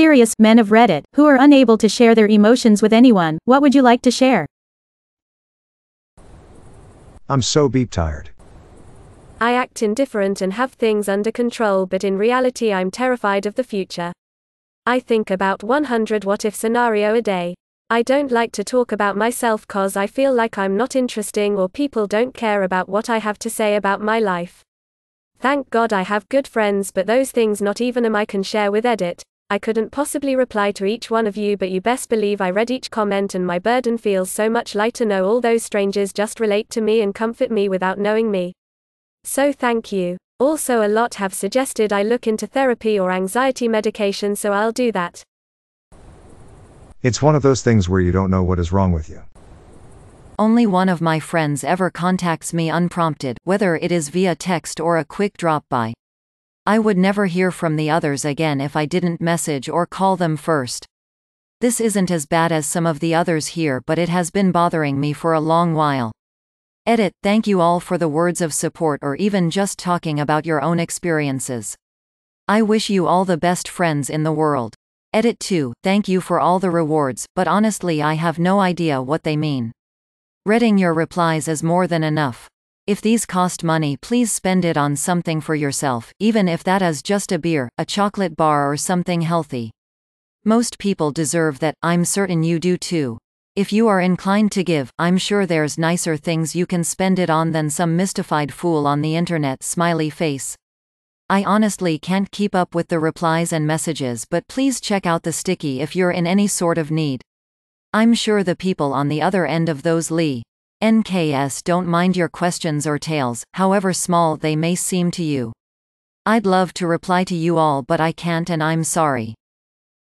Serious men of Reddit who are unable to share their emotions with anyone. What would you like to share? I'm so beep tired. I act indifferent and have things under control, but in reality, I'm terrified of the future. I think about 100 what if scenario a day. I don't like to talk about myself cause I feel like I'm not interesting or people don't care about what I have to say about my life. Thank God I have good friends, but those things not even am I can share with Edit. I couldn't possibly reply to each one of you, but you best believe I read each comment and my burden feels so much lighter. Know all those strangers just relate to me and comfort me without knowing me. So thank you. Also, a lot have suggested I look into therapy or anxiety medication, so I'll do that. It's one of those things where you don't know what is wrong with you. Only one of my friends ever contacts me unprompted, whether it is via text or a quick drop by. I would never hear from the others again if I didn't message or call them first. This isn't as bad as some of the others here, but it has been bothering me for a long while. Edit, thank you all for the words of support or even just talking about your own experiences. I wish you all the best friends in the world. Edit 2, thank you for all the rewards, but honestly, I have no idea what they mean. Reading your replies is more than enough. If these cost money, please spend it on something for yourself, even if that is just a beer, a chocolate bar, or something healthy. Most people deserve that, I'm certain you do too. If you are inclined to give, I'm sure there's nicer things you can spend it on than some mystified fool on the internet. Smiley face. I honestly can't keep up with the replies and messages, but please check out the sticky if you're in any sort of need. I'm sure the people on the other end of those Lee NKS don't mind your questions or tales, however small they may seem to you. I'd love to reply to you all, but I can't and I'm sorry.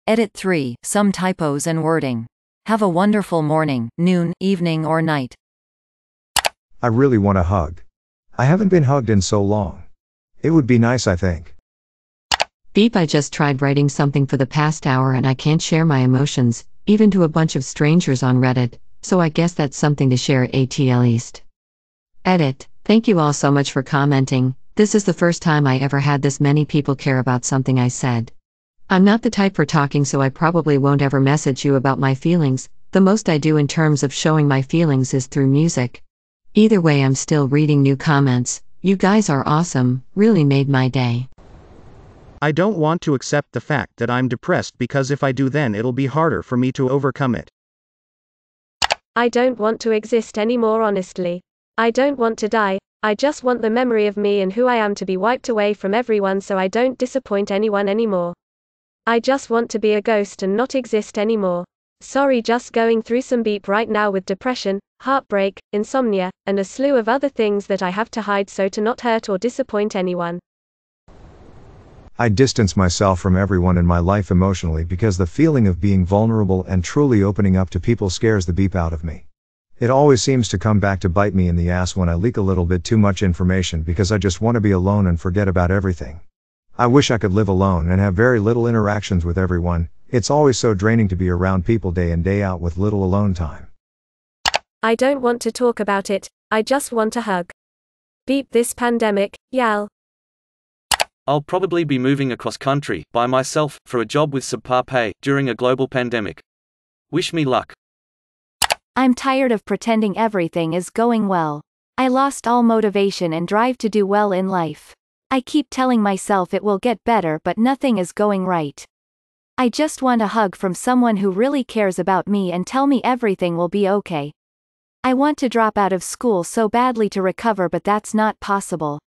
Edit 3 Some typos and wording. Have a wonderful morning, noon, evening, or night. I really want a hug. I haven't been hugged in so long. It would be nice, I think. Beep, I just tried writing something for the past hour and I can't share my emotions, even to a bunch of strangers on Reddit, so I guess that's something to share at least. Edit, thank you all so much for commenting. This is the first time I ever had this many people care about something I said. I'm not the type for talking, so I probably won't ever message you about my feelings. The most I do in terms of showing my feelings is through music. Either way, I'm still reading new comments. You guys are awesome, really made my day. I don't want to accept the fact that I'm depressed because if I do, then it'll be harder for me to overcome it. I don't want to exist anymore, honestly. I don't want to die. I just want the memory of me and who I am to be wiped away from everyone so I don't disappoint anyone anymore. I just want to be a ghost and not exist anymore. Sorry, just going through some beep right now with depression, heartbreak, insomnia, and a slew of other things that I have to hide so to not hurt or disappoint anyone. I distance myself from everyone in my life emotionally because the feeling of being vulnerable and truly opening up to people scares the beep out of me. It always seems to come back to bite me in the ass when I leak a little bit too much information because I just want to be alone and forget about everything. I wish I could live alone and have very little interactions with everyone, it's always so draining to be around people day in day out with little alone time. I don't want to talk about it, I just want a hug. Beep this pandemic, yal. I'll probably be moving across country, by myself, for a job with subpar pay, during a global pandemic. Wish me luck. I'm tired of pretending everything is going well. I lost all motivation and drive to do well in life. I keep telling myself it will get better, but nothing is going right. I just want a hug from someone who really cares about me and tell me everything will be okay. I want to drop out of school so badly to recover, but that's not possible.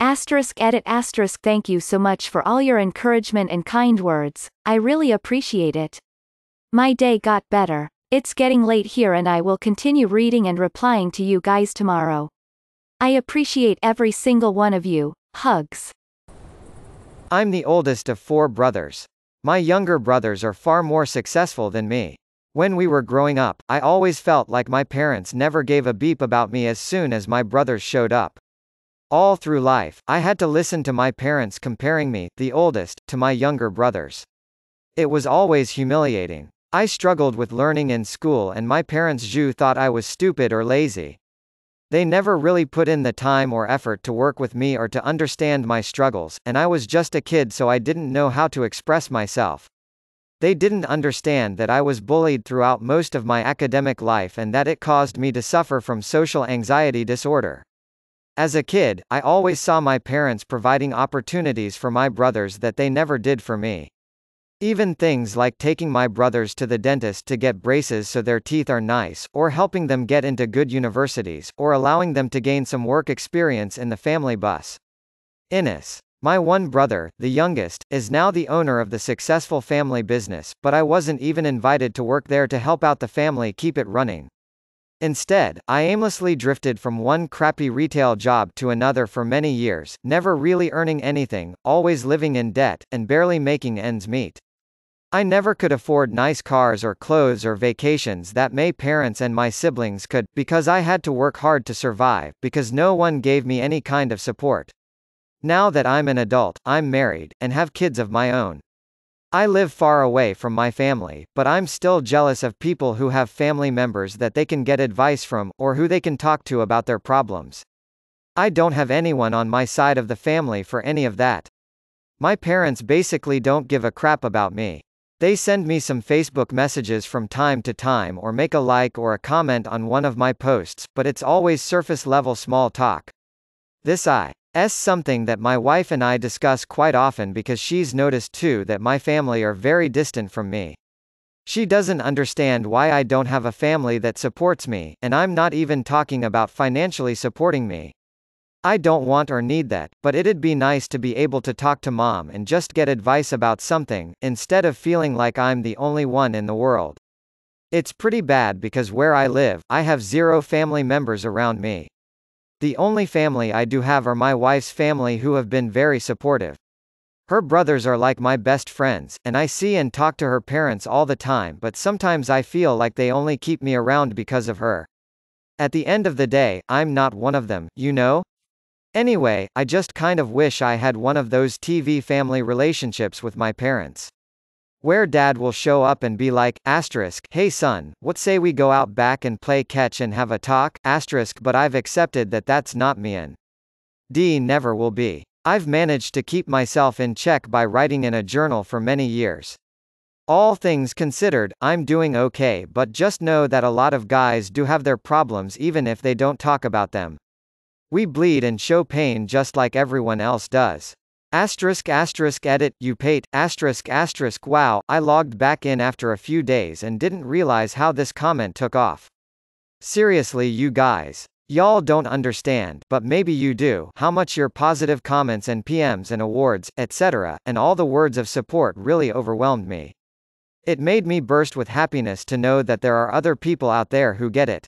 Asterisk edit asterisk thank you so much for all your encouragement and kind words, I really appreciate it. My day got better. It's getting late here and I will continue reading and replying to you guys tomorrow. I appreciate every single one of you, Hugs. I'm the oldest of four brothers. My younger brothers are far more successful than me. When we were growing up, I always felt like my parents never gave a beep about me as soon as my brothers showed up. All through life, I had to listen to my parents comparing me, the oldest, to my younger brothers. It was always humiliating. I struggled with learning in school and my parents Ju thought I was stupid or lazy. They never really put in the time or effort to work with me or to understand my struggles, and I was just a kid so I didn't know how to express myself. They didn't understand that I was bullied throughout most of my academic life and that it caused me to suffer from social anxiety disorder. As a kid, I always saw my parents providing opportunities for my brothers that they never did for me. Even things like taking my brothers to the dentist to get braces so their teeth are nice, or helping them get into good universities, or allowing them to gain some work experience in the family bus. Innes. My one brother, the youngest, is now the owner of the successful family business, but I wasn't even invited to work there to help out the family keep it running. Instead, I aimlessly drifted from one crappy retail job to another for many years, never really earning anything, always living in debt, and barely making ends meet. I never could afford nice cars or clothes or vacations that my parents and my siblings could, because I had to work hard to survive, because no one gave me any kind of support. Now that I'm an adult, I'm married, and have kids of my own. I live far away from my family, but I'm still jealous of people who have family members that they can get advice from, or who they can talk to about their problems. I don't have anyone on my side of the family for any of that. My parents basically don't give a crap about me. They send me some Facebook messages from time to time or make a like or a comment on one of my posts, but it's always surface level small talk. This I S something that my wife and I discuss quite often because she's noticed too that my family are very distant from me. She doesn't understand why I don't have a family that supports me, and I'm not even talking about financially supporting me. I don't want or need that, but it'd be nice to be able to talk to mom and just get advice about something, instead of feeling like I'm the only one in the world. It's pretty bad because where I live, I have zero family members around me. The only family I do have are my wife's family who have been very supportive. Her brothers are like my best friends, and I see and talk to her parents all the time but sometimes I feel like they only keep me around because of her. At the end of the day, I'm not one of them, you know? Anyway, I just kind of wish I had one of those TV family relationships with my parents. Where dad will show up and be like, asterisk, hey son, what say we go out back and play catch and have a talk, asterisk, but I've accepted that that's not me and D never will be. I've managed to keep myself in check by writing in a journal for many years. All things considered, I'm doing okay but just know that a lot of guys do have their problems even if they don't talk about them. We bleed and show pain just like everyone else does. Asterisk asterisk edit, Upate, asterisk asterisk wow, I logged back in after a few days and didn't realize how this comment took off. Seriously you guys. Y'all don't understand, but maybe you do, how much your positive comments and PMs and awards, etc., and all the words of support really overwhelmed me. It made me burst with happiness to know that there are other people out there who get it.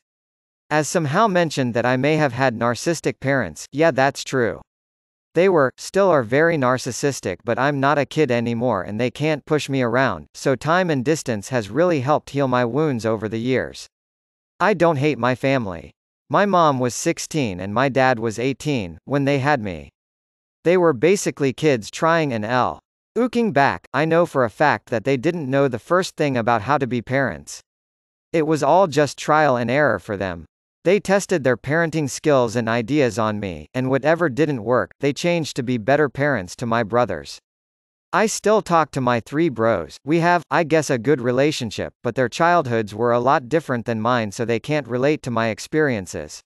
As somehow mentioned that I may have had narcissistic parents, yeah that's true. They were, still are very narcissistic but I'm not a kid anymore and they can't push me around, so time and distance has really helped heal my wounds over the years. I don't hate my family. My mom was 16 and my dad was 18, when they had me. They were basically kids trying an L. Ooking back, I know for a fact that they didn't know the first thing about how to be parents. It was all just trial and error for them. They tested their parenting skills and ideas on me, and whatever didn't work, they changed to be better parents to my brothers. I still talk to my three bros. We have, I guess, a good relationship, but their childhoods were a lot different than mine, so they can't relate to my experiences.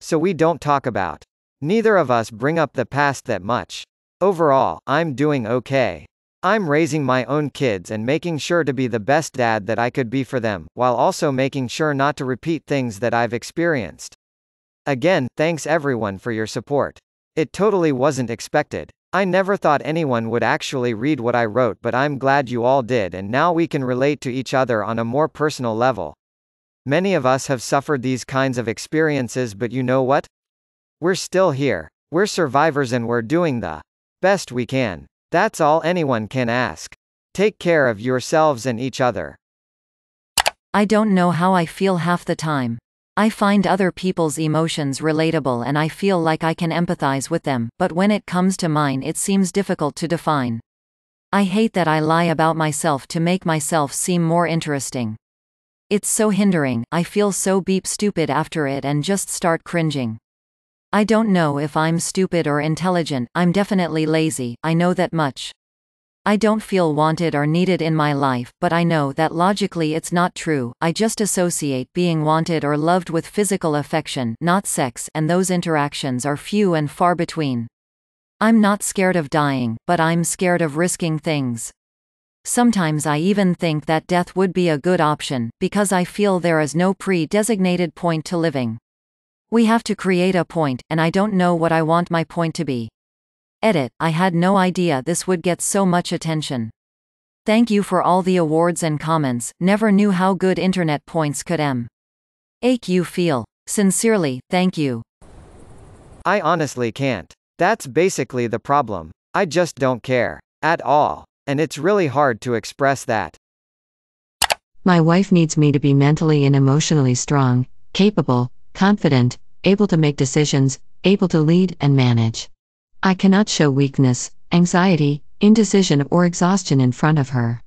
So we don't talk about. Neither of us bring up the past that much. Overall, I'm doing okay. I'm raising my own kids and making sure to be the best dad that I could be for them, while also making sure not to repeat things that I've experienced. Again, thanks everyone for your support. It totally wasn't expected. I never thought anyone would actually read what I wrote, but I'm glad you all did, and now we can relate to each other on a more personal level. Many of us have suffered these kinds of experiences, but you know what? We're still here. We're survivors and we're doing the best we can. That's all anyone can ask. Take care of yourselves and each other. I don't know how I feel half the time. I find other people's emotions relatable and I feel like I can empathize with them, but when it comes to mine, it seems difficult to define. I hate that I lie about myself to make myself seem more interesting. It's so hindering, I feel so beep stupid after it and just start cringing. I don't know if I'm stupid or intelligent, I'm definitely lazy, I know that much. I don't feel wanted or needed in my life, but I know that logically it's not true. I just associate being wanted or loved with physical affection, not sex, and those interactions are few and far between. I'm not scared of dying, but I'm scared of risking things. Sometimes I even think that death would be a good option, because I feel there is no pre designated point to living. We have to create a point, and I don't know what I want my point to be. Edit, I had no idea this would get so much attention. Thank you for all the awards and comments, never knew how good internet points could m. Ache you feel. Sincerely, thank you. I honestly can't. That's basically the problem. I just don't care. At all. And it's really hard to express that. My wife needs me to be mentally and emotionally strong, capable, confident, able to make decisions, able to lead and manage. I cannot show weakness, anxiety, indecision, or exhaustion in front of her.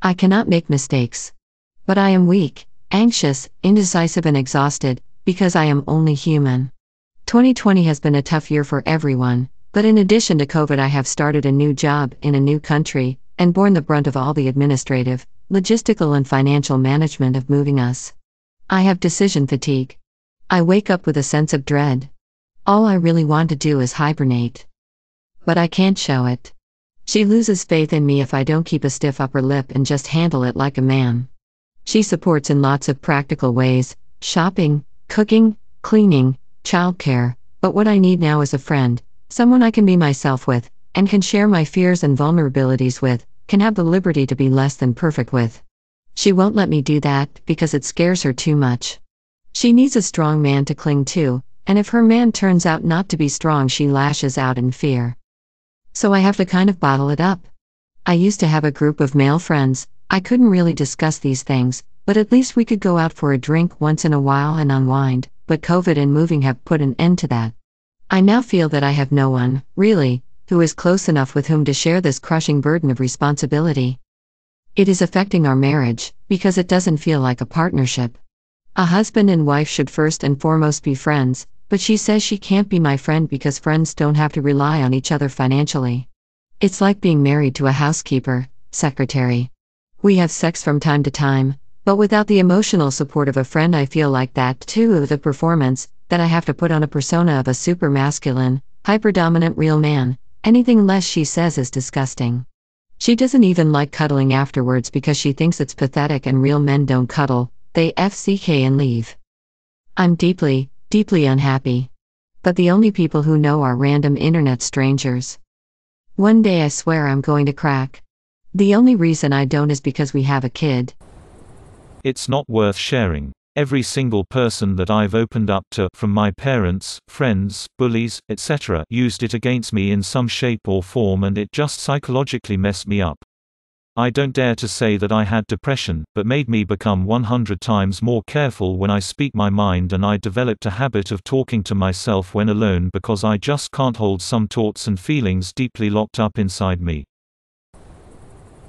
I cannot make mistakes. But I am weak, anxious, indecisive, and exhausted, because I am only human. 2020 has been a tough year for everyone, but in addition to COVID, I have started a new job in a new country and borne the brunt of all the administrative, logistical, and financial management of moving us. I have decision fatigue. I wake up with a sense of dread. All I really want to do is hibernate but I can't show it. She loses faith in me if I don't keep a stiff upper lip and just handle it like a man. She supports in lots of practical ways shopping, cooking, cleaning, childcare, but what I need now is a friend, someone I can be myself with, and can share my fears and vulnerabilities with, can have the liberty to be less than perfect with. She won't let me do that because it scares her too much. She needs a strong man to cling to, and if her man turns out not to be strong, she lashes out in fear so I have to kind of bottle it up. I used to have a group of male friends, I couldn't really discuss these things, but at least we could go out for a drink once in a while and unwind, but COVID and moving have put an end to that. I now feel that I have no one, really, who is close enough with whom to share this crushing burden of responsibility. It is affecting our marriage, because it doesn't feel like a partnership. A husband and wife should first and foremost be friends, but she says she can't be my friend because friends don't have to rely on each other financially. It's like being married to a housekeeper, secretary. We have sex from time to time, but without the emotional support of a friend, I feel like that too of the performance, that I have to put on a persona of a super masculine, hyper dominant real man. Anything less, she says, is disgusting. She doesn't even like cuddling afterwards because she thinks it's pathetic and real men don't cuddle, they FCK and leave. I'm deeply, deeply unhappy. But the only people who know are random internet strangers. One day I swear I'm going to crack. The only reason I don't is because we have a kid. It's not worth sharing. Every single person that I've opened up to, from my parents, friends, bullies, etc., used it against me in some shape or form and it just psychologically messed me up. I don't dare to say that I had depression, but made me become 100 times more careful when I speak my mind and I developed a habit of talking to myself when alone because I just can't hold some thoughts and feelings deeply locked up inside me.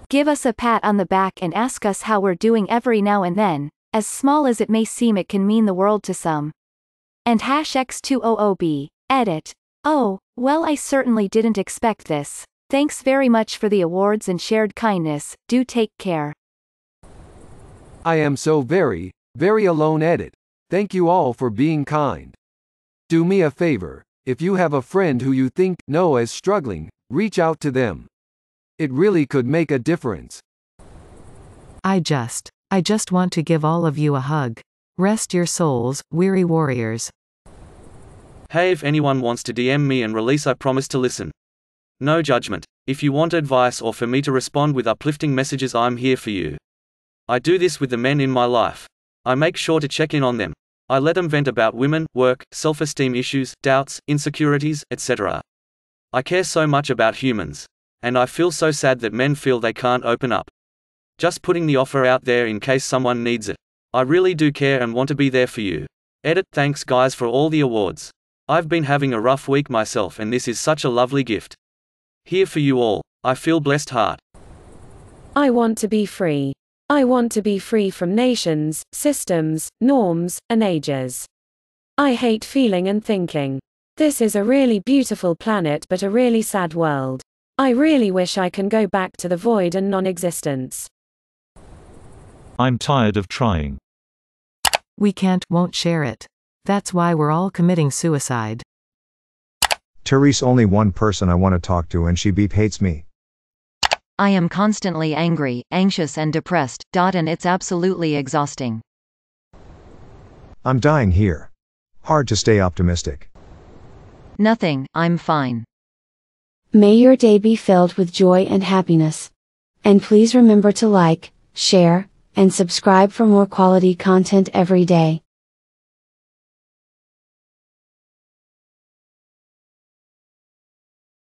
Give us a pat on the back and ask us how we're doing every now and then, as small as it may seem it can mean the world to some. And hash X200B, edit. Oh, well I certainly didn't expect this. Thanks very much for the awards and shared kindness, do take care. I am so very, very alone edit. Thank you all for being kind. Do me a favor, if you have a friend who you think know is struggling, reach out to them. It really could make a difference. I just, I just want to give all of you a hug. Rest your souls, weary warriors. Hey, if anyone wants to DM me and release, I promise to listen. No judgment. If you want advice or for me to respond with uplifting messages, I'm here for you. I do this with the men in my life. I make sure to check in on them. I let them vent about women, work, self esteem issues, doubts, insecurities, etc. I care so much about humans. And I feel so sad that men feel they can't open up. Just putting the offer out there in case someone needs it. I really do care and want to be there for you. Edit, thanks guys for all the awards. I've been having a rough week myself, and this is such a lovely gift. Here for you all. I feel blessed heart. I want to be free. I want to be free from nations, systems, norms, and ages. I hate feeling and thinking. This is a really beautiful planet but a really sad world. I really wish I can go back to the void and non existence. I'm tired of trying. We can't, won't share it. That's why we're all committing suicide. Therese only one person I want to talk to and she beep hates me. I am constantly angry, anxious, and depressed. Dot, and it's absolutely exhausting. I'm dying here. Hard to stay optimistic. Nothing, I'm fine. May your day be filled with joy and happiness. And please remember to like, share, and subscribe for more quality content every day.